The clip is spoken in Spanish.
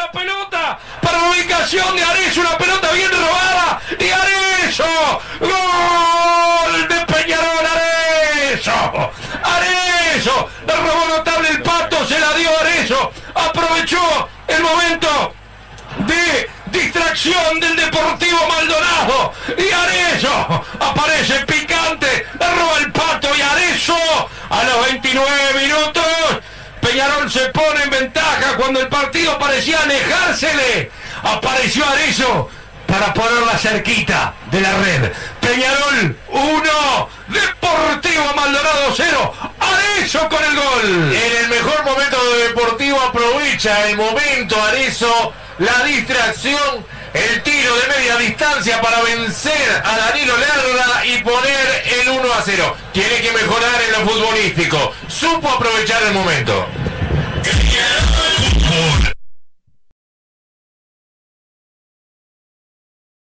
la pelota. Para la ubicación de Arezzo, una pelota bien robada. Y Arezzo, gol de Peñarol Arezzo, Arezzo, la robó notable el pato, se la dio Arezzo, aprovechó el momento de distracción del Deportivo Maldonado. Y Arezzo aparece picante, la roba el pato y Arezzo a los 29 minutos Peñarol se pone en ventaja cuando el partido parecía alejársele. Apareció Arezzo para ponerla cerquita de la red. Peñarol 1, Deportivo Maldonado 0. Arezzo con el gol. En el mejor momento de Deportivo aprovecha el momento Arezzo, la distracción, el tiro de media distancia para vencer a Danilo Lerda y poner el 1 a 0. Tiene que mejorar en lo futbolístico. Supo aprovechar el momento.